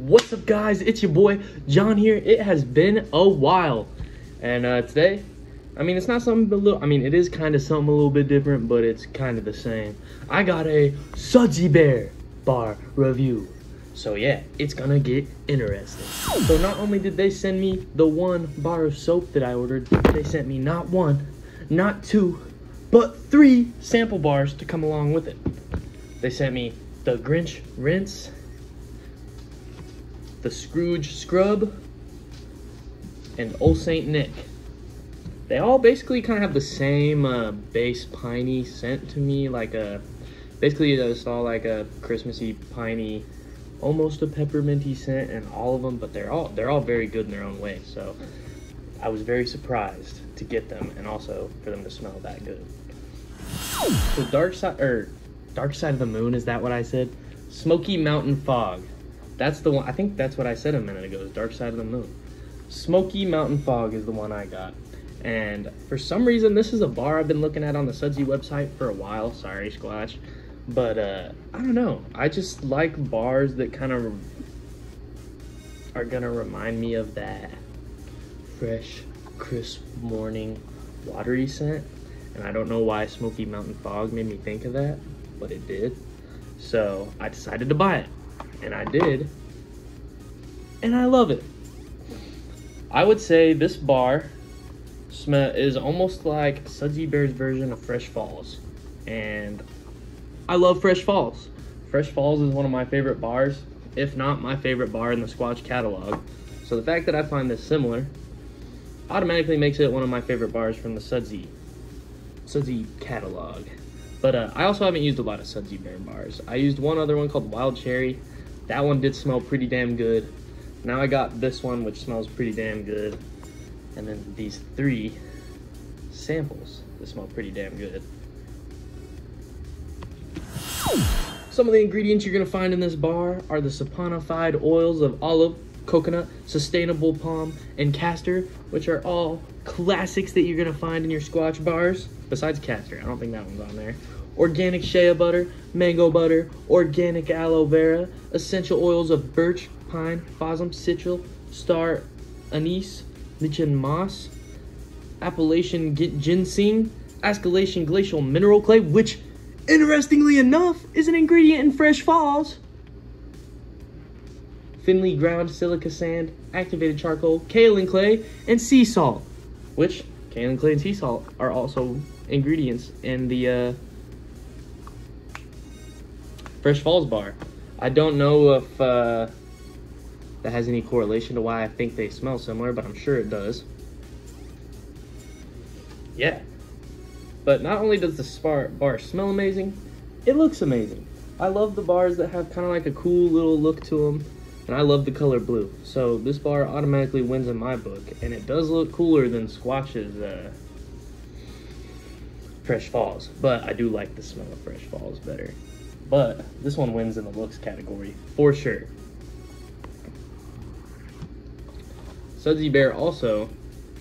What's up, guys? It's your boy John here. It has been a while, and uh, today, I mean, it's not something a little. I mean, it is kind of something a little bit different, but it's kind of the same. I got a Sudsy Bear bar review, so yeah, it's gonna get interesting. So not only did they send me the one bar of soap that I ordered, they sent me not one, not two, but three sample bars to come along with it. They sent me the Grinch rinse the Scrooge Scrub, and Old Saint Nick. They all basically kind of have the same uh, base piney scent to me, like a basically it's all like a Christmassy piney, almost a pepperminty scent, in all of them. But they're all they're all very good in their own way. So I was very surprised to get them, and also for them to smell that good. So dark side or dark side of the moon is that what I said? Smoky Mountain Fog. That's the one. I think that's what I said a minute ago. Is Dark Side of the Moon. Smoky Mountain Fog is the one I got. And for some reason, this is a bar I've been looking at on the Sudsy website for a while. Sorry, Squatch. But uh, I don't know. I just like bars that kind of are going to remind me of that fresh, crisp morning watery scent. And I don't know why Smoky Mountain Fog made me think of that, but it did. So I decided to buy it and I did, and I love it. I would say this bar is almost like Sudsy Bear's version of Fresh Falls, and I love Fresh Falls. Fresh Falls is one of my favorite bars, if not my favorite bar in the Squatch catalog. So the fact that I find this similar automatically makes it one of my favorite bars from the Sudsy Sudsy catalog. But uh, I also haven't used a lot of Sudsy Bear bars. I used one other one called Wild Cherry. That one did smell pretty damn good. Now I got this one, which smells pretty damn good. And then these three samples that smell pretty damn good. Some of the ingredients you're gonna find in this bar are the saponified oils of olive, coconut, sustainable palm, and castor, which are all classics that you're gonna find in your Squatch bars, besides castor. I don't think that one's on there organic shea butter, mango butter, organic aloe vera, essential oils of birch, pine, balsam, citral, star anise, lichen moss, Appalachian ginseng, Askelacean glacial mineral clay, which, interestingly enough, is an ingredient in Fresh Falls. Finely ground silica sand, activated charcoal, kaolin clay, and sea salt, which kaolin clay and sea salt are also ingredients in the uh, Fresh Falls bar. I don't know if uh, that has any correlation to why I think they smell similar, but I'm sure it does. Yeah. But not only does the bar smell amazing, it looks amazing. I love the bars that have kind of like a cool little look to them, and I love the color blue. So this bar automatically wins in my book, and it does look cooler than Squatch's uh, Fresh Falls, but I do like the smell of Fresh Falls better. But this one wins in the looks category for sure. Sudsy Bear also,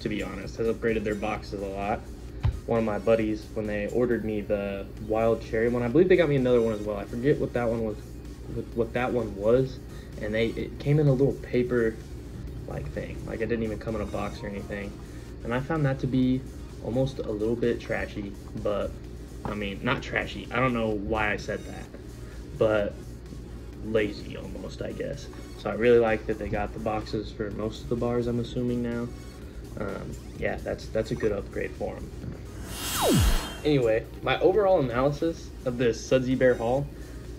to be honest, has upgraded their boxes a lot. One of my buddies, when they ordered me the wild cherry one, I believe they got me another one as well. I forget what that one was, what that one was, and they it came in a little paper like thing, like it didn't even come in a box or anything. And I found that to be almost a little bit trashy, but I mean, not trashy. I don't know why I said that but lazy almost, I guess. So I really like that they got the boxes for most of the bars, I'm assuming now. Um, yeah, that's, that's a good upgrade for them. Anyway, my overall analysis of this Sudsy Bear haul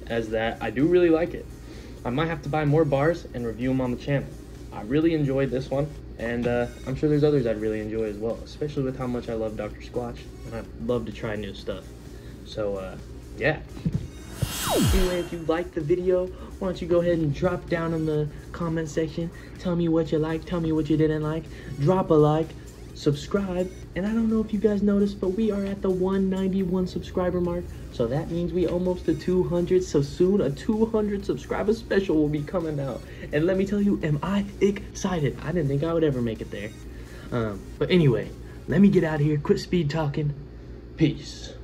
is that I do really like it. I might have to buy more bars and review them on the channel. I really enjoyed this one, and uh, I'm sure there's others I'd really enjoy as well, especially with how much I love Dr. Squatch, and I love to try new stuff. So, uh, yeah. Anyway, if you liked the video, why don't you go ahead and drop down in the comment section. Tell me what you liked, tell me what you didn't like. Drop a like, subscribe, and I don't know if you guys noticed, but we are at the 191 subscriber mark. So that means we almost to 200. So soon a 200 subscriber special will be coming out. And let me tell you, am I excited? I didn't think I would ever make it there. Um, but anyway, let me get out of here. Quit speed talking. Peace.